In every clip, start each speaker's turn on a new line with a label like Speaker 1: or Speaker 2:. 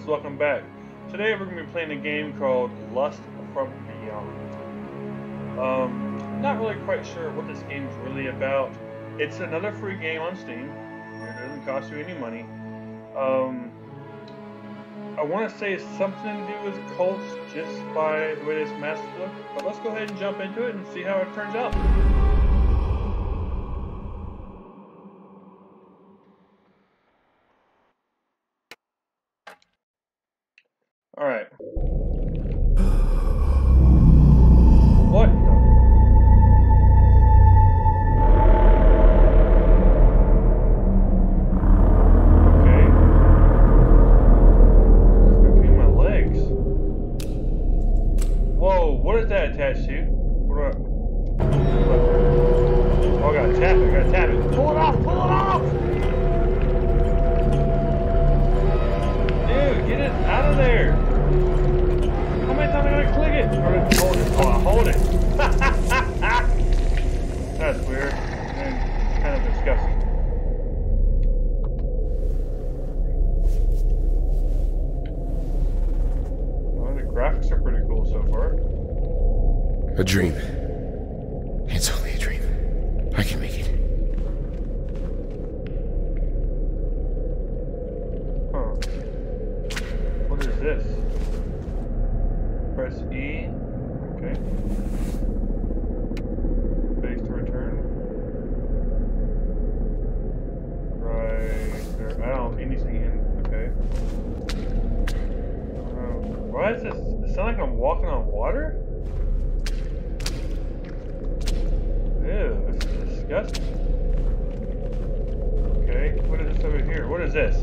Speaker 1: guys? Welcome back. Today we're going to be playing a game called Lust from Beyond. Um, not really quite sure what this game is really about. It's another free game on Steam. It doesn't cost you any money. Um, I want to say it's something to do with cults just by the way this mask looks, but let's go ahead and jump into it and see how it turns out. Out of there! How many times I gotta click it? Or hold it? Oh, I hold it. That's weird and kind of disgusting. Well, the graphics are pretty cool so far.
Speaker 2: A dream. It's only a dream. I can make it.
Speaker 1: Huh. What is this? Press E. Okay. Base to return. Right there. I don't have anything in. Okay. Um, why is this? It sound like I'm walking on water? Ew, this is disgusting. Okay, what is this over here? What is this?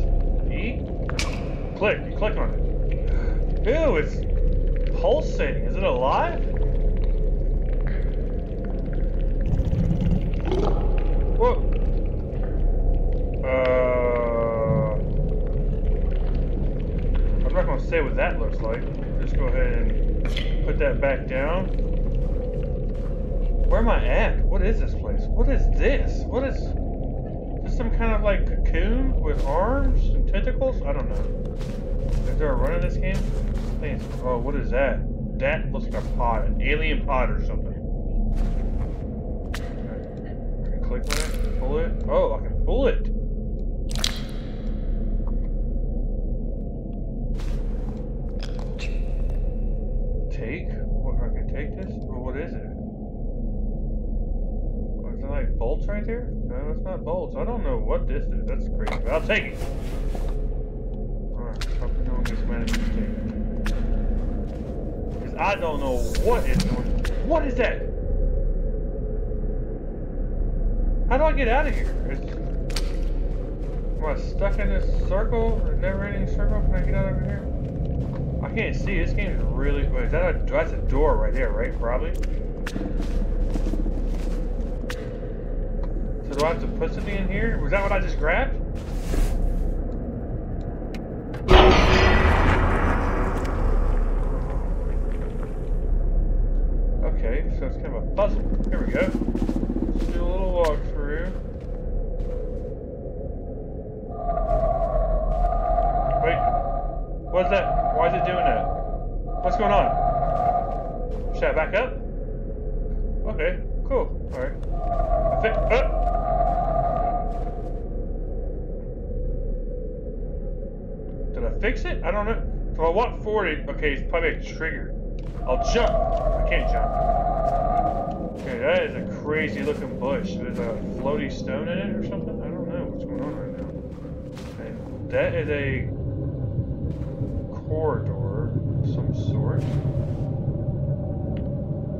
Speaker 1: E? Click, you click on it. Ew, it's pulsating. Is it alive? Whoa. Uh, I'm not gonna say what that looks like. Just go ahead and put that back down. Where am I at? What is this place? What is this? What is... Is this some kind of like cocoon with arms and tentacles? I don't know. Is there a run in this game? Oh, what is that? That looks like a pod, an alien pod or something. I can click on it, pull it. Oh, I can pull it. Take? What, I can take this? Well, what is it? Oh, is it like bolts right there? No, it's not bolts. I don't know what this is. That's crazy. I'll take it. Alright, something on this management take. Because I don't know what is going What is that? How do I get out of here? Is, am I stuck in this circle? A never ending circle? Can I get out of here? I can't see. This game is really. Wait, is that a, that's a door right there, right? Probably. So do I have to put something in here? Was that what I just grabbed? Okay, so it's kind of a puzzle. Here we go. Let's do a little walk walkthrough. Wait, what's that? Why is it doing that? What's going on? Should I back up? Okay, cool. Alright. I think. Oh! Did I fix it? I don't know. If I walk forward, okay, it's probably a trigger. I'll jump. I can't jump. Okay, that is a crazy looking bush. There's a floaty stone in it or something? I don't know what's going on right now. That is a corridor of some sort.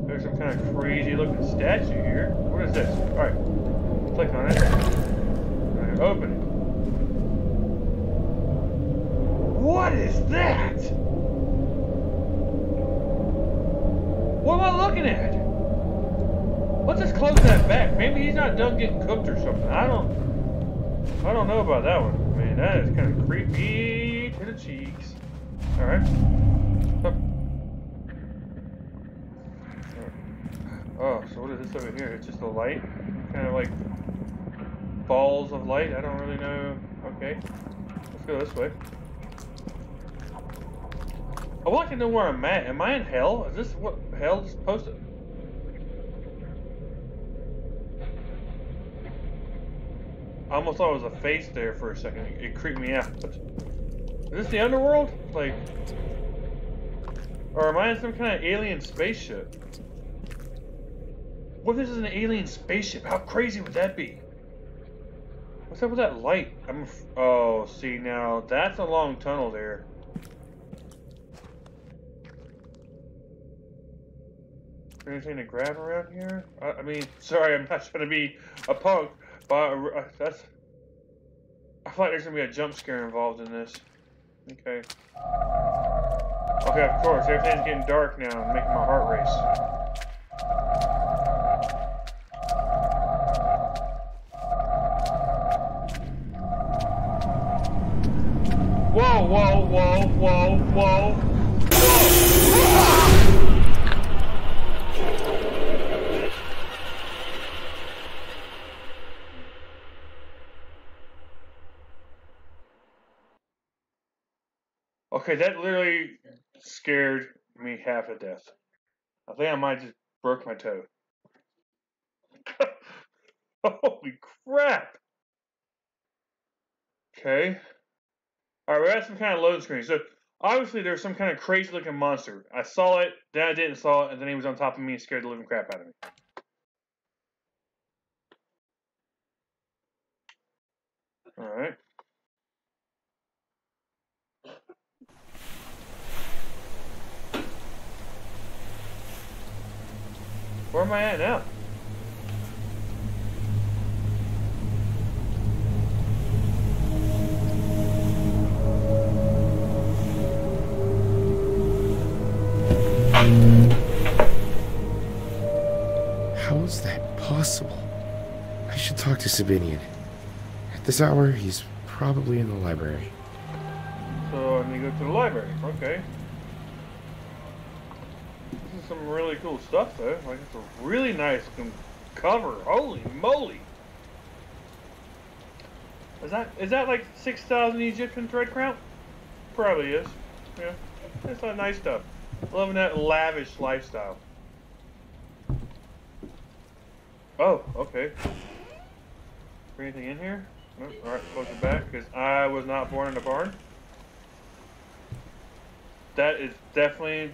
Speaker 1: There's some kind of crazy looking statue here. What is this? Alright. Click on it. Alright, open it. What is that? Looking at? Let's just close that back. Maybe he's not done getting cooked or something. I don't I don't know about that one. Man, that is kind of creepy to the cheeks. Alright. Oh, so what is this over here? It's just a light? Kind of like balls of light? I don't really know. Okay. Let's go this way. I want to know where I'm at. Am I in hell? Is this what hell is supposed to? I almost thought it was a face there for a second. It creeped me out. Is this the underworld? Like, or am I in some kind of alien spaceship? What if this is an alien spaceship? How crazy would that be? What's up with that light? I'm. Oh, see now that's a long tunnel there. Anything to grab around here? I, I, mean, sorry, I'm not trying to be a punk, but uh, that's. I feel like there's gonna be a jump scare involved in this. Okay. Okay, of course, everything's getting dark now making my heart race. Okay, that literally scared me half to death. I think I might just broke my toe. Holy crap! Okay. Alright, we're at some kind of loading screen. So, obviously there's some kind of crazy looking monster. I saw it, then I didn't saw it, and then he was on top of me and scared the living crap out of me. Alright. Where am I at now?
Speaker 2: How is that possible? I should talk to Sabinian. At this hour, he's probably in the library.
Speaker 1: So I need to go to the library. Okay some really cool stuff though. Like it's a really nice cover. Holy moly! Is that is that like six thousand Egyptian thread crown? Probably is. Yeah, it's a nice stuff. Loving that lavish lifestyle. Oh, okay. Anything in here? All right, close it back because I was not born in a barn. That is definitely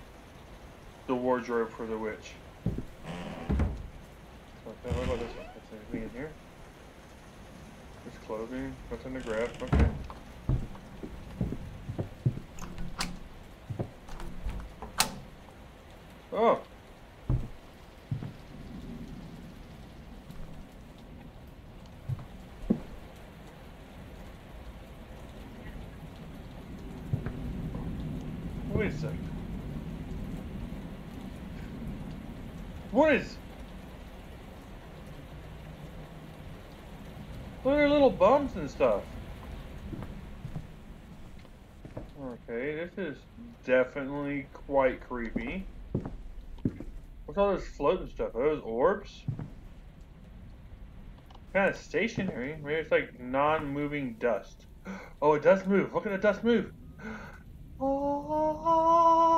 Speaker 1: the wardrobe for the witch. Okay, what about this one? Is anything in here? This clothing, nothing to grab, okay. Oh! Wait a second. What is... Look at their little bumps and stuff. Okay, this is definitely quite creepy. What's all this floating stuff? Are those orbs? Kind of stationary. Maybe it's like non-moving dust. Oh, it does move. Look at the dust move. Oh.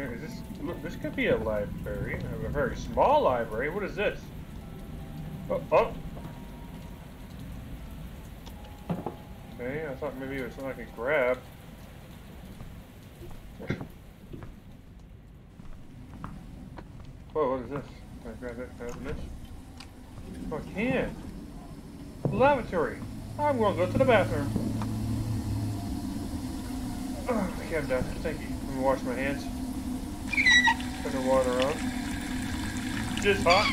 Speaker 1: Here. Is this look? This could be a library, a very small library. What is this? Oh, oh. Okay, I thought maybe it was something I could grab. Whoa, what is this? Can I grab that? Open this? Oh, I can. Lavatory. I'm gonna go to the bathroom. Okay, I'm done. Thank you. Let me wash my hands. Put the water on. Just hot.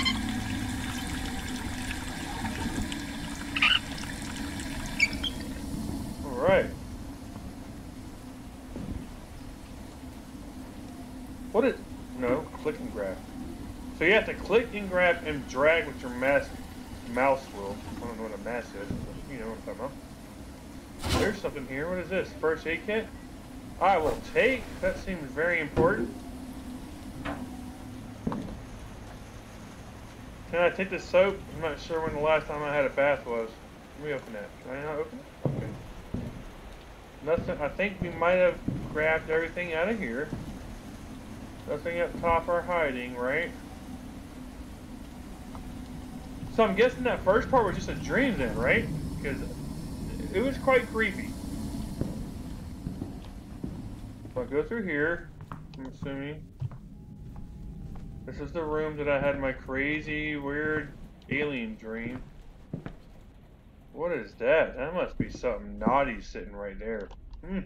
Speaker 1: Alright. What is... No, click and grab. So you have to click and grab and drag with your mouse, mouse wheel. I don't know what a mouse is, but you know what I'm talking about. There's something here. What is this? First aid kit? I will take. That seems very important. Can I take the soap? I'm not sure when the last time I had a bath was. Let me open that. Can I not open it? Okay. Nothing. I think we might have grabbed everything out of here. Nothing up top or hiding, right? So I'm guessing that first part was just a dream then, right? Because it was quite creepy. So I go through here, I'm assuming. This is the room that I had my crazy, weird alien dream. What is that? That must be something naughty sitting right there. Hmm.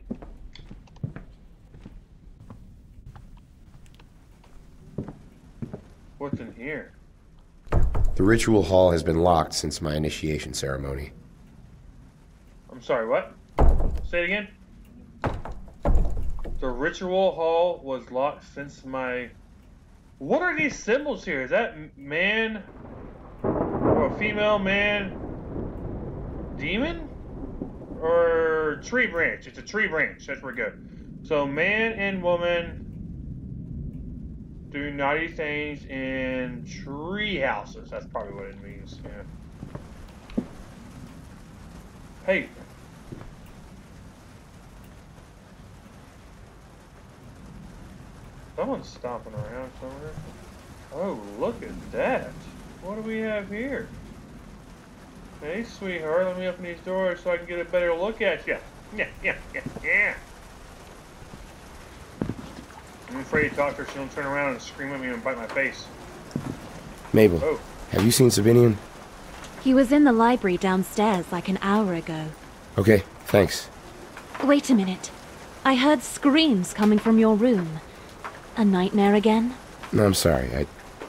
Speaker 1: What's in here?
Speaker 2: The ritual hall has been locked since my initiation ceremony.
Speaker 1: I'm sorry, what? Say it again. The ritual hall was locked since my. What are these symbols here? Is that man or a female man demon or tree branch? It's a tree branch. That's where we go. So man and woman do naughty things in tree houses. That's probably what it means. Yeah. Hey, Someone's stomping around somewhere. Oh, look at that. What do we have here? Hey, sweetheart, let me open these doors so I can get a better look at you. Yeah, yeah, yeah, yeah. I'm afraid to talk to her. She'll turn around and scream at me and bite my face.
Speaker 2: Mabel,
Speaker 1: Oh,
Speaker 2: have you seen Savinian?
Speaker 3: He was in the library downstairs like an hour ago.
Speaker 2: Okay, thanks.
Speaker 3: Wait a minute. I heard screams coming from your room. A nightmare again?
Speaker 2: No, I'm sorry. I,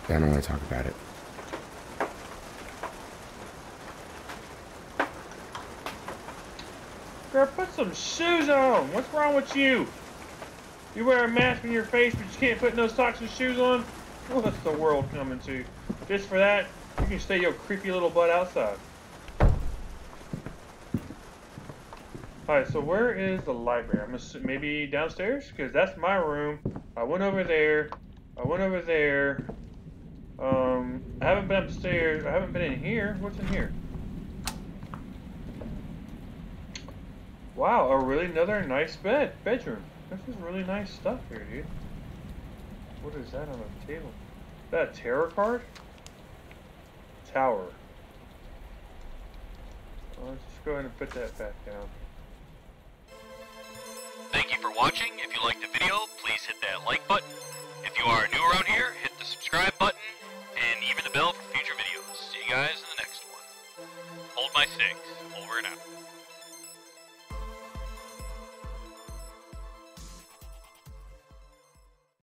Speaker 2: I don't want to talk about it.
Speaker 1: girl, put some shoes on. What's wrong with you? You wear a mask on your face, but you can't put no socks and shoes on? What's the world coming to? Just for that, you can stay your creepy little butt outside. Alright, so where is the library? I'm assuming maybe downstairs? Because that's my room. I went over there. I went over there. Um, I haven't been upstairs. I haven't been in here. What's in here? Wow, a really another nice bed bedroom. This is really nice stuff here, dude. What is that on the table? Is that a tarot card? Tower. Well, let's just go ahead and put that back down.
Speaker 4: Thank you for watching. If you liked the video, please hit that like button. If you are new around here, hit the subscribe button and even the bell for future videos. See you guys in the next one. Hold my six. Over and out.